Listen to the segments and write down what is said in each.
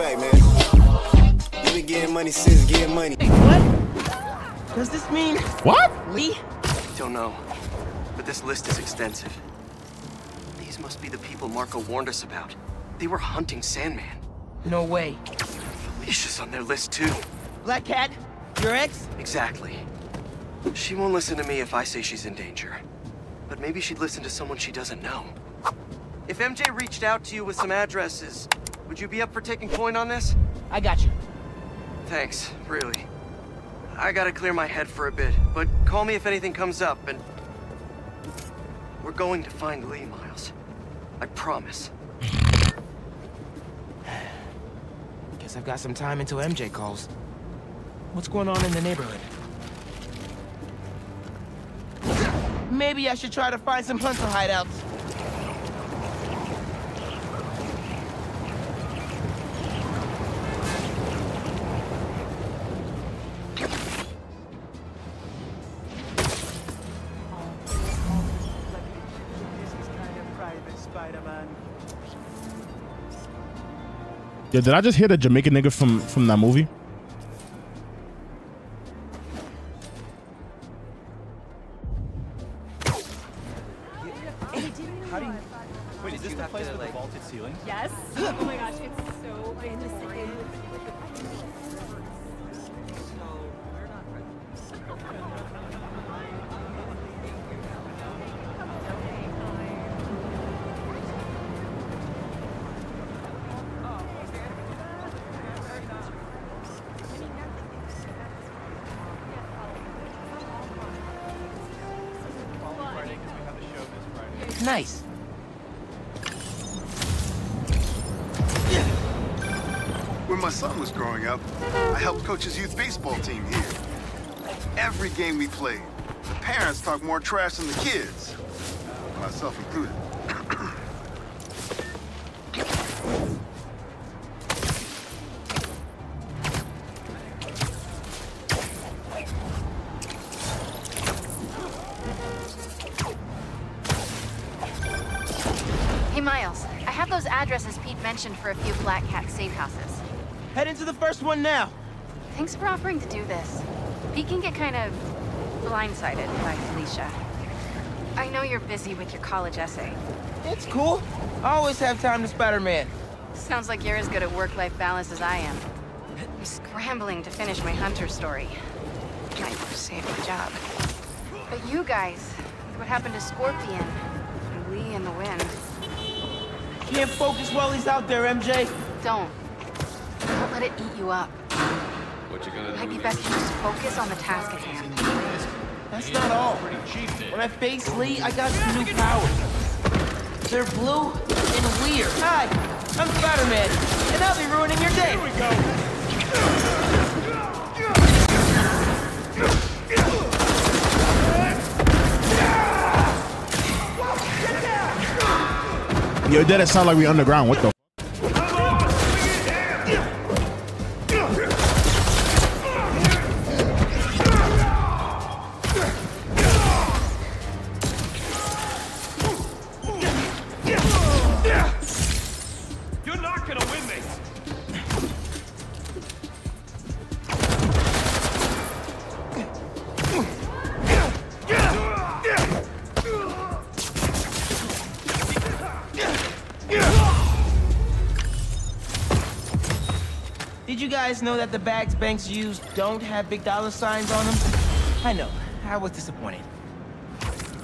fact, man. You been getting money since getting money. Wait, what? Does this mean What? Li? Don't know, but this list is extensive. These must be the people Marko warned us about. They were hunting Sandman. No way. Felicia's on their list too. Black Cat? Your ex? Exactly. She won't listen to me if I say she's in danger. But maybe she'd listen to someone she doesn't know. If MJ reached out to you with some addresses, would you be up for taking point on this? I got you. Thanks, really. I gotta clear my head for a bit, but call me if anything comes up, and... We're going to find Li, Miles. I promise. Guess I've got some time until MJ calls. What's going on in the neighborhood? Maybe I should try to find some hunter hideouts. Did I just hear the Jamaican nigga from from that movie? Nice. When my son was growing up, I helped coach his youth baseball team here. Every game we played, the parents talk more trash than the kids, myself included. For a few Black Cat safe houses. Head into the first one now. Thanks for offering to do this. Pete can get kind of blindsided by Felicia. I know you're busy with your college essay. It's cool. I always have time to Spider-Man. Sounds like you're as good at work-life balance as I am. I'm scrambling to finish my hunter story. Might save my job. But you guys, what happened to Scorpion? And Li and the Wind? Can't focus while he's out there, MJ. Don't. Don't let it eat you up. What you gonna Might be best to just focus on the task at hand. That's not all. When I face Li, I got some new powers. They're blue and weird. Hi, I'm Spider-Man, and I'll be ruining your day. Here we go. Yo, that sound like we underground. What the? Guys know that the bags banks use don't have big dollar signs on them? I know. I was disappointed.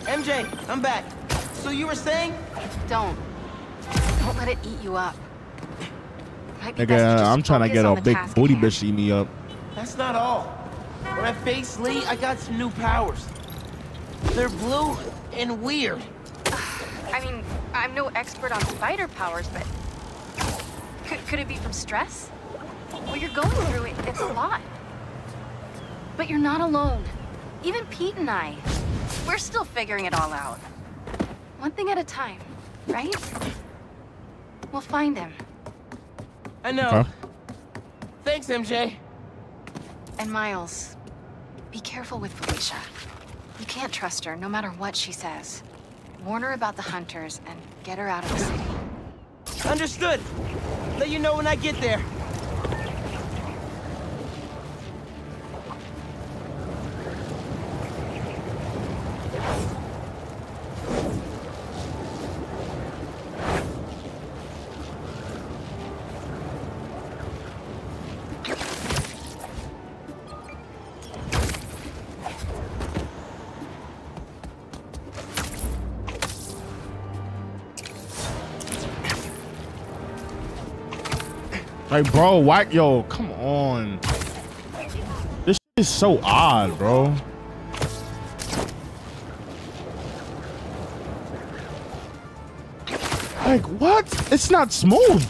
MJ, I'm back. So you were saying? Don't. Don't let it eat you up. Might be best to Nigga, I'm trying to get on a big booty hand. bitch to eat me up. That's not all. When I face Li, I got some new powers. They're blue and weird. I mean, I'm no expert on spider powers, but could, could it be from stress? What you're going through, it, it's a lot. But you're not alone. Even Pete and I, we're still figuring it all out. One thing at a time, right? We'll find him. I know. Okay. Thanks, MJ. And Miles, be careful with Felicia. You can't trust her, no matter what she says. Warn her about the hunters and get her out of the city. Understood. Let you know when I get there. Like, bro, why? Yo, come on. This is so odd, bro. Like, what? It's not smooth.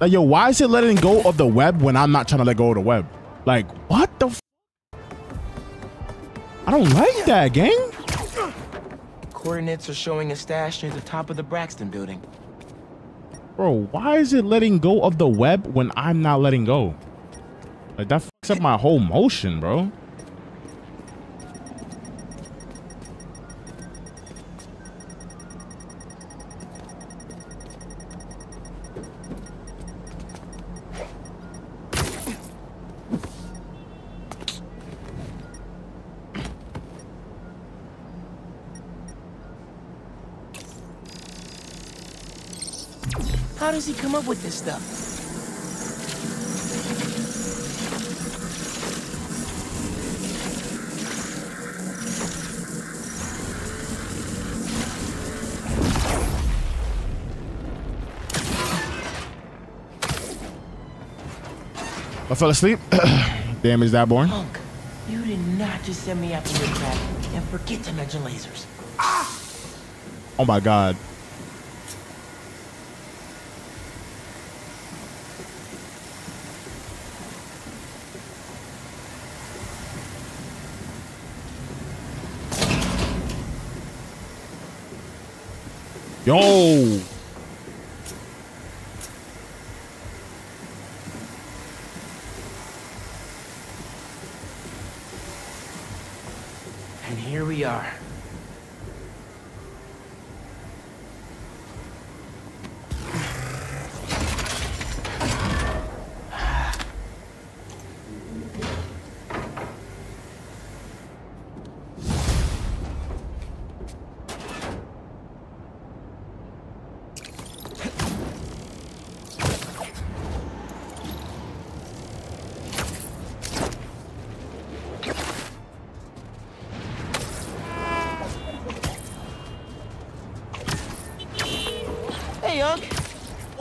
Like, yo, why is it letting go of the web when I'm not trying to let go of the web? Like, what the f I don't like that, gang. Coordinates are showing a stash near the top of the Braxton building. Bro, why is it letting go of the web when I'm not letting go? Like, that fucks up my whole motion, bro. Stuff? I fell asleep. Damn, is that born? Punk, you did not just send me after your trap and forget to mention lasers. Ah! Oh my god. Yo.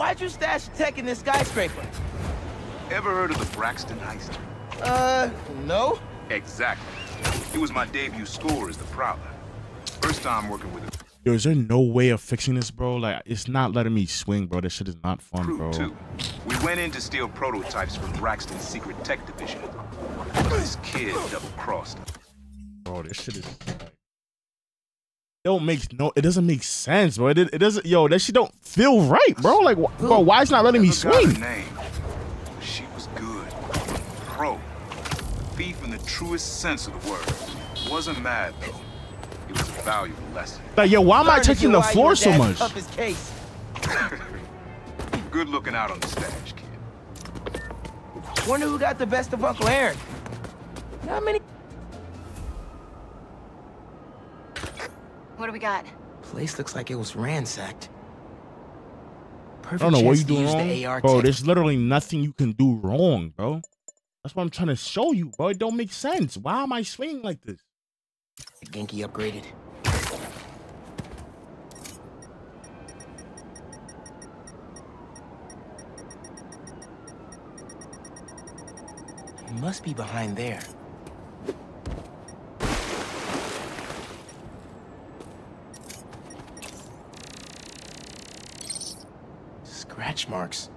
Why'd you stash tech in this skyscraper? Ever heard of the Braxton heist? Uh, no. Exactly. It was my debut score as the Prowler. First time working with a Yo, is there no way of fixing this, bro? Like, it's not letting me swing, bro. This shit is not fun, crew, bro. too. We went in to steal prototypes from Braxton's secret tech division. This kid double-crossed us. Bro, this shit is. Like, don't make no. It doesn't make sense, bro. It, it doesn't. Yo, that shit don't feel right, bro. Like, wh- bro, why is not letting me Never got her swing? name. but She was good. Pro. Thief in the truest sense of the word. Wasn't mad, though. It was a valuable lesson. Like, yo, why am I Learned touching the floor so much? Tough as case. Good looking out on the stash, kid. Wonder who got the best of Uncle Aaron. Not many. What do we got? Place looks like it was ransacked. I Perfect don't know what chance you to doing use wrong, the AR bro. There's literally nothing you can do wrong, bro. That's what I'm trying to show you, bro. It don't make sense. Why am I swinging like this? Genki upgraded. He must be behind there. Scratch marks.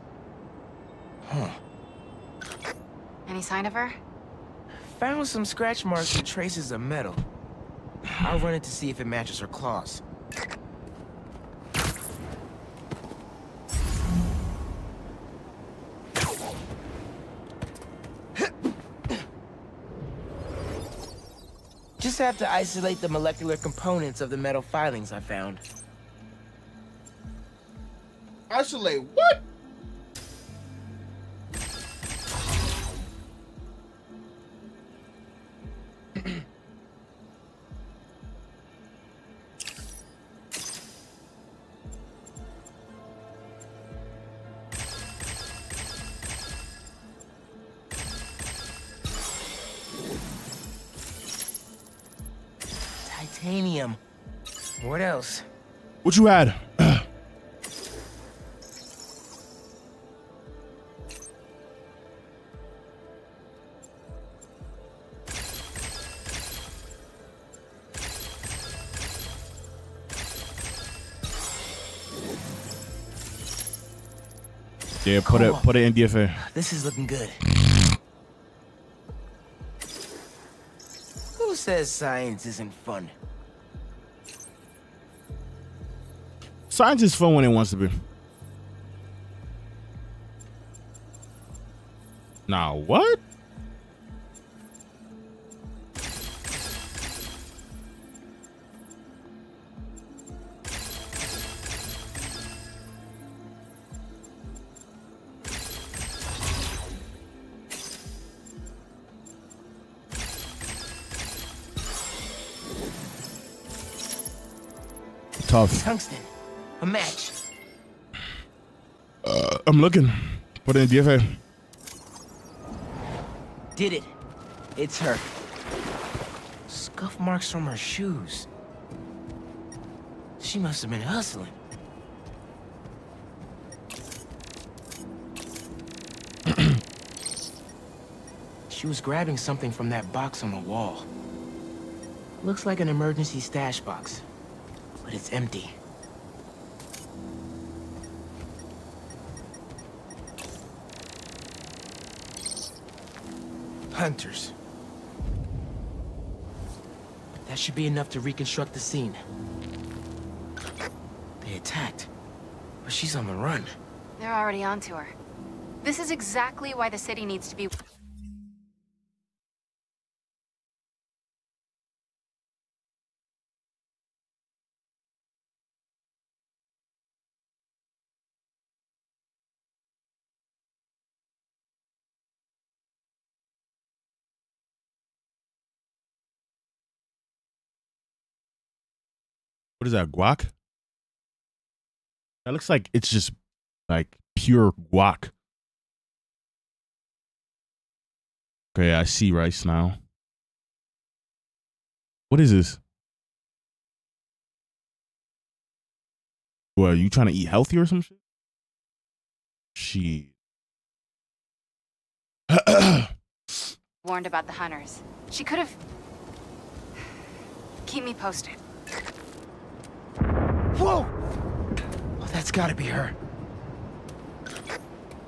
Huh. Any sign of her? Found some scratch marks and traces of metal. I'll run it to see if it matches her claws. Just have to isolate the molecular components of the metal filings I found. Isolate what? Titanium. What else? What you had? Yeah, put it put it in DFA. This is looking good. Who says science isn't fun? Science is fun when it wants to be. Nah, what? Tough. Tungsten. A match. Uh, I'm looking. Put in DFA. Did it. It's her. Scuff marks from her shoes. She must have been hustling. she was grabbing something from that box on the wall. Looks like an emergency stash box, but it's empty. Hunters. That should be enough to reconstruct the scene. They attacked, but she's on the run. They're already onto her. This is exactly why the city needs to be... What is that? Guac? That looks like it's just like pure guac. Okay, I see rice now. What is this? What, are you trying to eat healthy or some shit? She. warned about the hunters. She could have... Keep me posted. Whoa! Oh, that's gotta be her.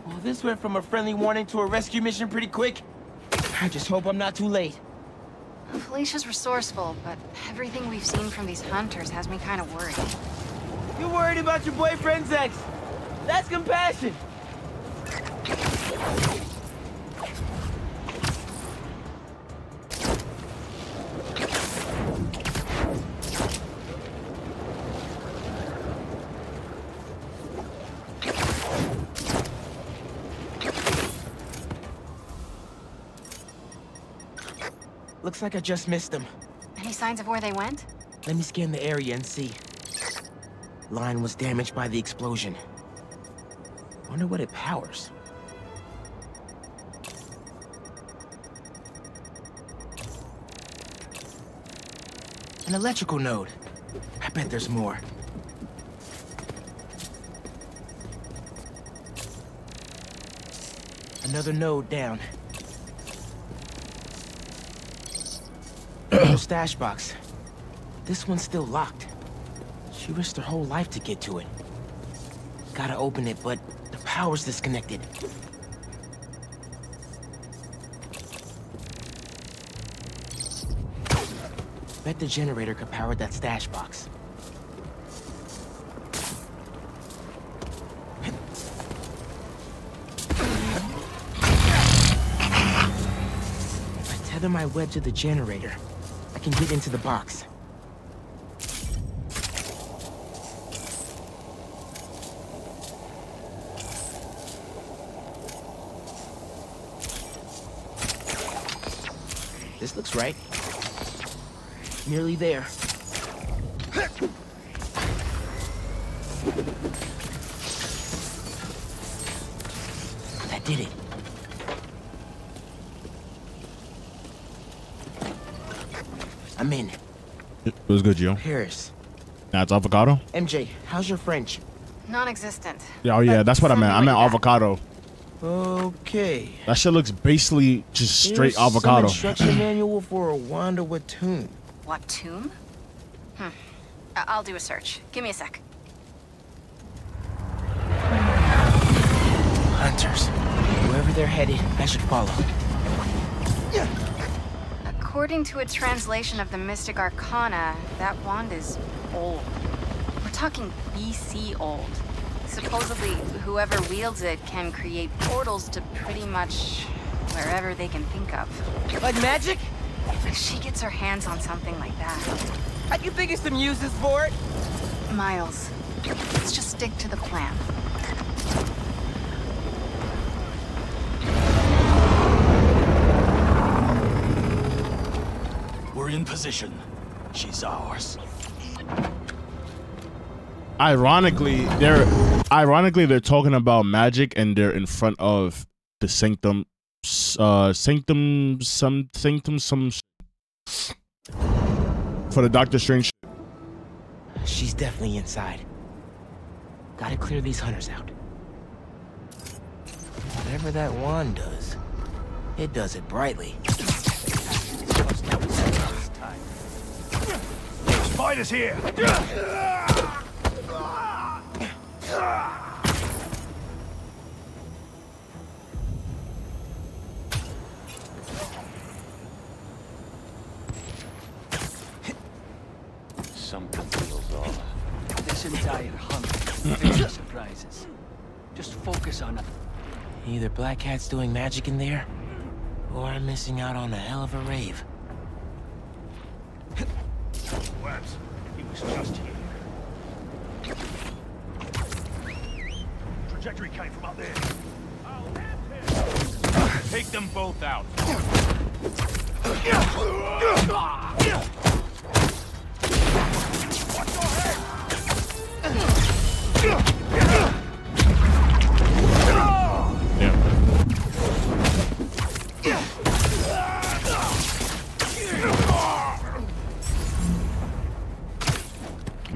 Well, this went from a friendly warning to a rescue mission pretty quick. I just hope I'm not too late. Felicia's resourceful, but everything we've seen from these hunters has me kind of worried. You're worried about your boyfriend's ex. That's compassion. Looks like I just missed them. Any signs of where they went? Let me scan the area and see. Line was damaged by the explosion. Wonder what it powers. An electrical node. I bet there's more. Another node down. Stash box. This one's still locked. She risked her whole life to get to it. Gotta open it, but the power's disconnected. Bet the generator could power that stash box. I tether my web to the generator, can get into the box. This looks right. Nearly there. That did it. I'm in. It was good, Gio. Paris. That's avocado. MJ, how's your French? Non-existent. Yeah, oh yeah, that's what I meant. I Something meant like avocado. Okay. That shit looks basically just straight Here's Some avocado. instruction manual for a Wand of Watoomb. What tomb? Hmm. I'll do a search. Give me a sec. Hunters. Wherever they're headed, I should follow. According to a translation of the Mystic Arcana, that wand is old. We're talking BC old. Supposedly, whoever wields it can create portals to pretty much wherever they can think of. Like magic? If she gets her hands on something like that, How do you think it's some uses for it? Miles, let's just stick to the plan. Position. She's ours. Ironically, they're ironically they're talking about magic and they're in front of the sanctum, uh, sanctum, some sanctum, some for the Doctor Strange. She's definitely inside. Gotta clear these hunters out. Whatever that wand does, it does it brightly. Spiders here! Something feels off. This entire hunt full of surprises. Just focus on it. Either Black Cat's doing magic in there, or I'm missing out on a hell of a rave. Just here. Trajectory came from up there. I'll him. Take them both out.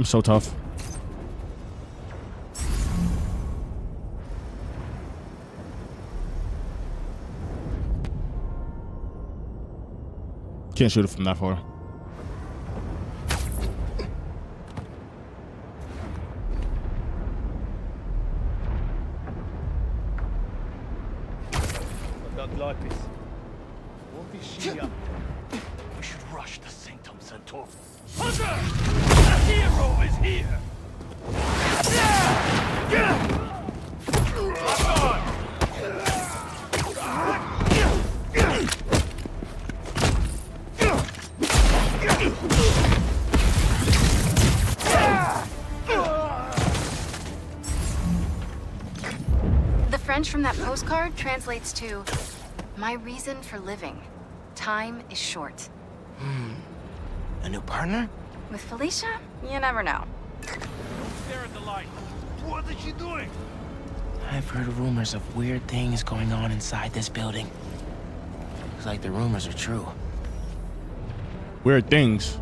So tough. Can't shoot it from that far. Not like this. What is she up to? We should rush the Sanctum Sanctorum. Hunter! The hero is here! The French from that postcard translates to My reason for living. Time is short. Hmm. A new partner? With Felicia, you never know. Don't Stare at the light. What is she doing? I've heard rumors of weird things going on inside this building. Looks like the rumors are true. Weird things.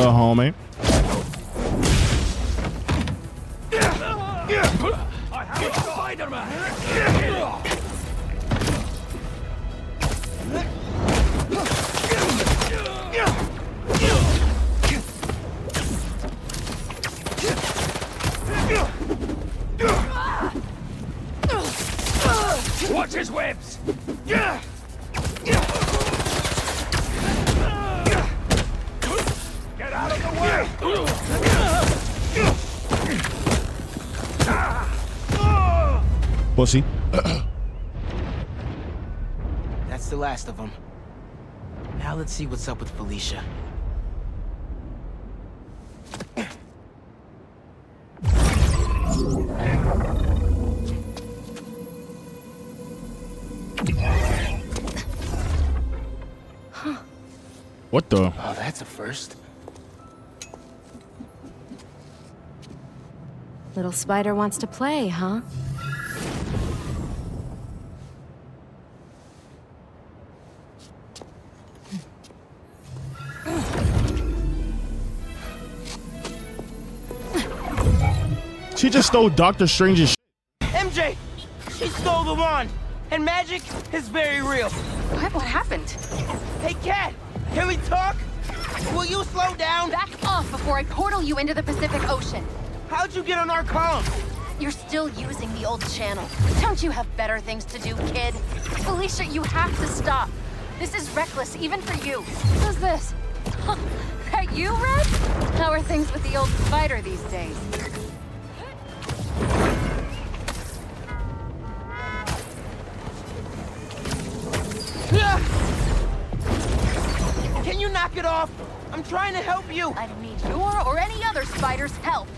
Go, homie. Pussy. That's the last of them. Now let's see what's up with Felicia. What the? Oh, that's a first. Little spider wants to play, huh? She just stole Doctor Strange's. MJ! She stole the wand! And magic is very real. What? What happened? Hey, Cat! Can we talk? Will you slow down? Back off before I portal you into the Pacific Ocean. How'd you get on our comm? You're still using the old channel. Don't you have better things to do, kid? Felicia, you have to stop. This is reckless, even for you. Who's this? that you, Red? How are things with the old spider these days? Off? I'm trying to help you. I don't need your or any other spider's help.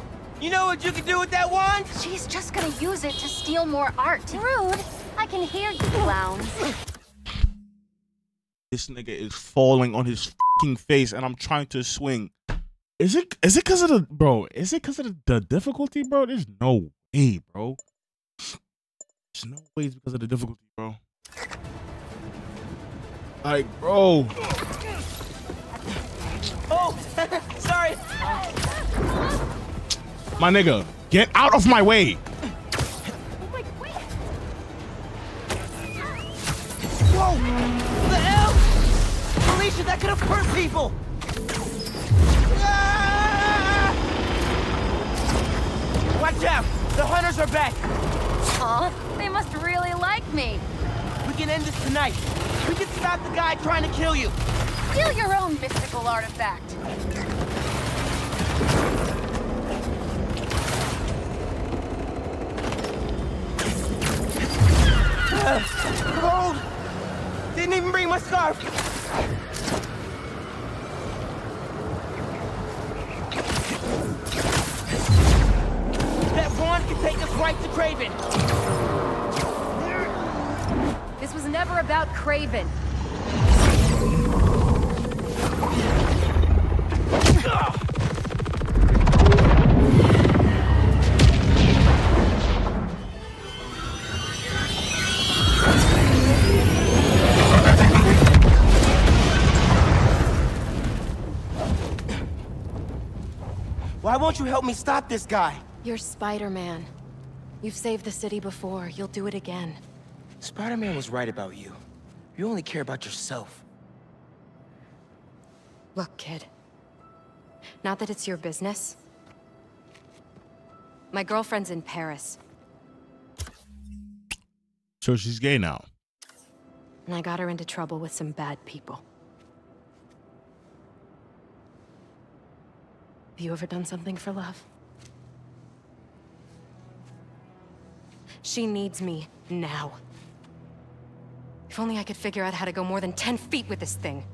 You know what you can do with that wand? She's just gonna use it to steal more art. Rude. I can hear you, clowns. This nigga is falling on his fucking face, and I'm trying to swing. Is it? Is it because of the bro? Is it because of the, the difficulty, bro? There's no way, bro. There's no way it's because of the difficulty, bro. Like, bro. Oh, sorry. My nigga, get out of my way. Whoa! The hell? Felicia, that could have hurt people. Ah! Watch out! The hunters are back. Aw, they must really like me. We can end this tonight. We can stop the guy trying to kill you. Steal your own mystical artifact. Cold. Didn't even bring my scarf. That wand can take us right to Kraven. This was never about Kraven. Why won't you help me stop this guy? You're Spider-Man. You've saved the city before. You'll do it again. Spider-Man was right about you. You only care about yourself. Look, kid. Not that it's your business. My girlfriend's in Paris, So she's gay now. and I got her into trouble with some bad people. Have you ever done something for love? She needs me now. If only I could figure out how to go more than 10 feet with this thing.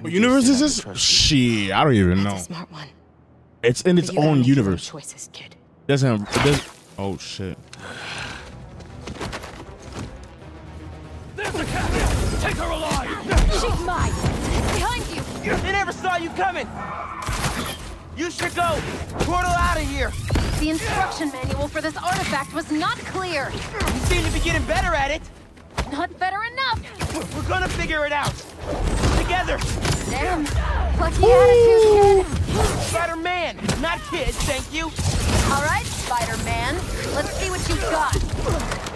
What universe is this? Shit, I don't even know. A smart one. It's in its But you gotta own make your own universe. choices, kid. Doesn't. It doesn't. Oh shit. There's the cat! Take her alive! She's mine! Behind you! They never saw you coming. You should go. Portal out of here. The instruction manual for this artifact was not clear. You seem to be getting better at it. Not better enough. We're gonna figure it out. Together. Damn. Lucky attitude, kid. Spider-Man, not kid, thank you. All right, Spider-Man. Let's see what you've got.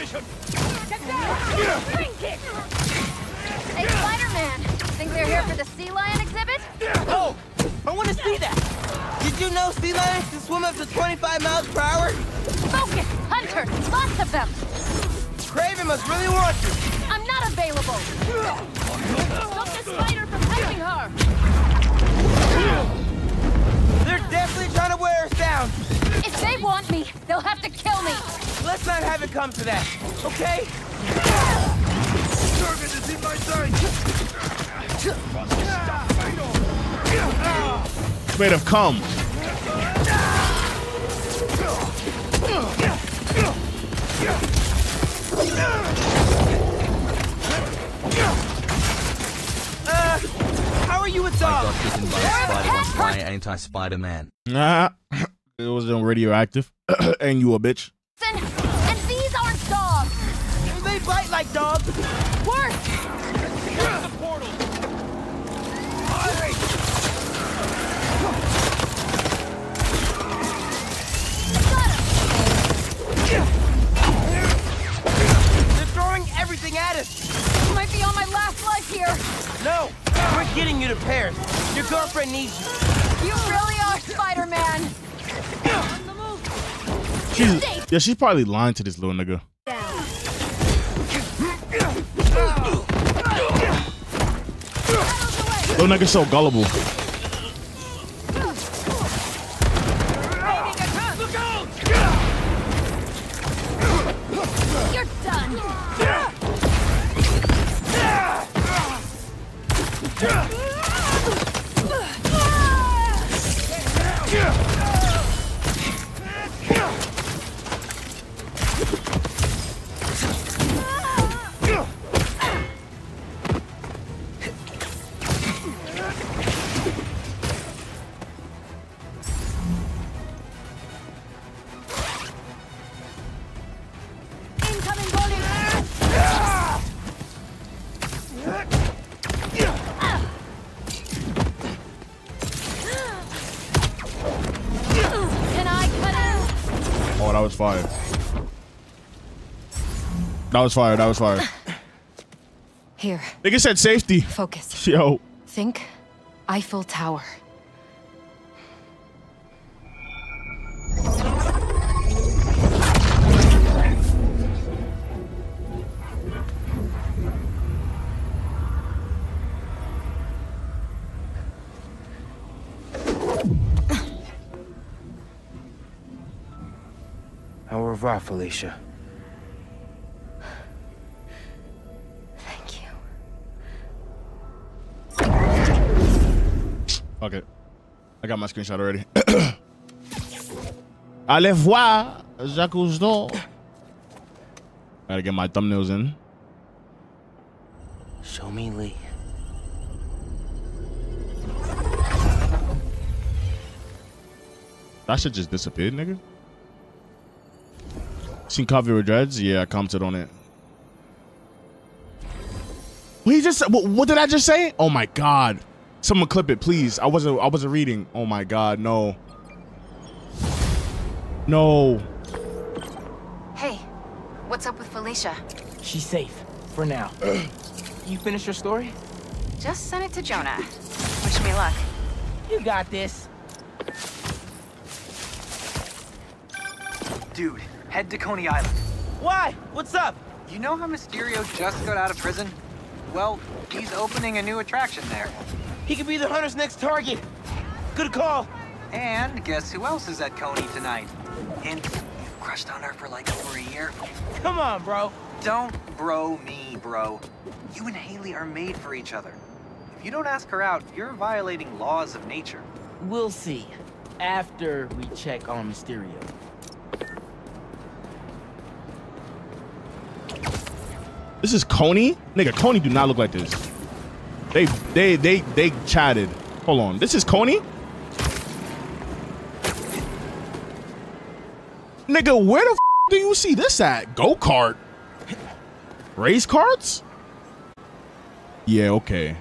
Changing position. Hey, Spider-Man! Think they're here for the sea lion exhibit? Oh, I want to see that. Did you know sea lions can swim up to 25 miles per hour? Focus! Hunter! Lots of them! Kraven must really want you. I'm not available! Stop the spider from touching her! They're definitely trying to wear us down. If they want me, they'll have to kill me! Let's not have it come to that, okay? Target is in my sight. Made of cum. Uh, how are you with I dogs? got bitten by a spider once by an anti-Spider-Man. Nah, it wasn't radioactive. and you a bitch. And, and these aren't dogs! They bite like dogs. Worse! the portal. They're throwing everything at us. Might be on my last life here. No, we're getting you to Paris. Your girlfriend needs you. You really are Spider-Man. She's, yeah, she's probably lying to this little nigga. Little nigga so gullible. That was fire. That was fire. Here, Nigga said safety. focus. Yo. Think Eiffel Tower. Au revoir, Felicia. Fuck it. I got my screenshot already. Allez voir Jacques Cousteau. Gotta get my thumbnails in. Show me Li. That shit just disappeared, nigga. Seen Coffee with Dreads? Yeah, I commented on it. What he just what, what did I just say? Oh my god. Someone clip it, please. I wasn't I wasn't reading. Oh my god, no. No. Hey, what's up with Felicia? She's safe for now. you finish your story? Just send it to Jonah. Wish me luck. You got this. Dude, head to Coney Island. Why? What's up? You know how Mysterio just got out of prison? Well, he's opening a new attraction there. He could be the hunter's next target. Good call. And guess who else is at Coney tonight? Hint, you've crushed on her for like over a year. Come on, bro. Don't bro me, bro. You and Hailey are made for each other. If you don't ask her out, you're violating laws of nature. We'll see. After we check on Mysterio. This is Coney? Nigga, Coney do not look like this. They they they they chatted. Hold on. This is Coney? Nigga, where the do you see this at? Go kart. Race carts? Yeah, okay.